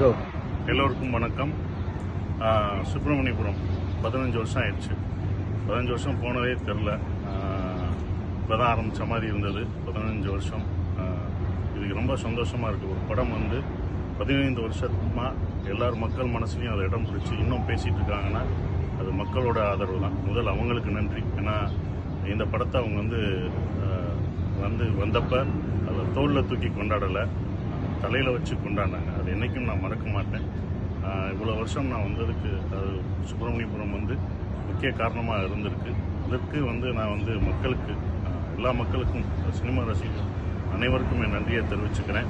கோ எல்லோருக்கும் வணக்கம். சுப்பிரமணியபுரம் பதினஞ்சு வருஷம் ஆயிடுச்சு. பதினஞ்சு வருஷம் போனதே தெரில. இப்போதான் ஆரம்பித்த மாதிரி இருந்தது. பதினஞ்சு வருஷம். இதுக்கு ரொம்ப சந்தோஷமாக இருக்குது ஒரு படம் வந்து பதினைந்து வருஷமாக எல்லார் மக்கள் மனசுலையும் அதை இடம் பிடிச்சி இன்னும் பேசிகிட்டு இருக்காங்கன்னா அது மக்களோட ஆதரவு தான். முதல் அவங்களுக்கு நன்றி. ஏன்னா இந்த படத்தை அவங்க வந்து வந்து வந்தப்போ அதை தோளில் தூக்கி கொண்டாடலை. தலையில் வச்சு கொண்டாடினாங்க. அது என்றைக்கும் நான் மறக்க மாட்டேன். இவ்வளோ வருஷம் நான் வந்ததுக்கு அது சுப்பிரமணியபுரம் வந்து முக்கிய காரணமாக இருந்திருக்கு. அதற்கு வந்து நான் வந்து மக்களுக்கு எல்லா மக்களுக்கும் சினிமா ரசிகர்கள் அனைவருக்கும் என் நன்றியை தெரிவிச்சுக்கிறேன்.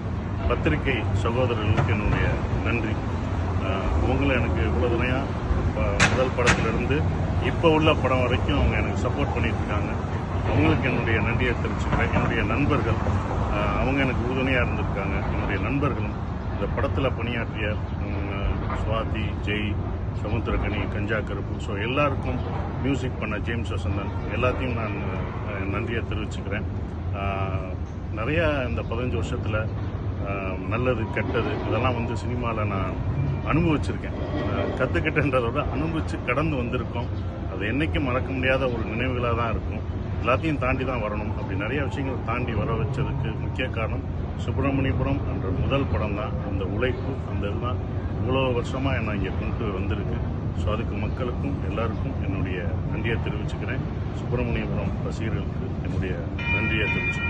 பத்திரிகை சகோதரர்களுக்கு என்னுடைய நன்றி. அவங்களும் எனக்கு இவ்வளோ துணையாக முதல் படத்திலிருந்து இப்போ உள்ள படம் வரைக்கும் அவங்க எனக்கு சப்போர்ட் பண்ணிட்டு இருக்காங்க. அவங்களுக்கு என்னுடைய நன்றியை தெரிவிச்சுக்கிறேன். என்னுடைய நண்பர்கள் அவங்க எனக்கு உறுதுணையாக இருந்திருக்காங்க. என்னுடைய நண்பர்களும் இந்த படத்தில் பணியாற்றிய சுவாதி ஜெய் சமுத்திரகனி கஞ்சா கருப்பு ஸோ எல்லாருக்கும் மியூசிக் பண்ண ஜேம்ஸ் வசந்தன் எல்லாத்தையும் நான் நன்றியை தெரிவிச்சுக்கிறேன். நிறையா இந்த பதினஞ்சு வருஷத்தில் நல்லது கெட்டது இதெல்லாம் வந்து சினிமாவில் நான் அனுபவிச்சிருக்கேன். ஆஹ், அனுபவித்து விட கடந்து வந்திருக்கோம். அது என்றைக்கும் மறக்க முடியாத ஒரு நினைவுகளாக தான் இருக்கும். எல்லாத்தையும் தாண்டி தான் வரணும். அப்படி நிறைய விஷயங்கள் தாண்டி வர வச்சதுக்கு முக்கிய காரணம் சுப்பிரமணியபுரம் என்ற முதல் படம் தான். அந்த உழைப்பு அந்த இதுதான் இவ்வளோ வருஷமாக என்னை இங்கே கொண்டு வந்திருக்கு. ஸோ அதுக்கு மக்களுக்கும் எல்லாருக்கும் என்னுடைய நன்றியை தெரிவிச்சுக்கிறேன். சுப்பிரமணியபுரம் ரசிகர்களுக்கு என்னுடைய நன்றியை தெரிவிச்சுக்கிறேன்.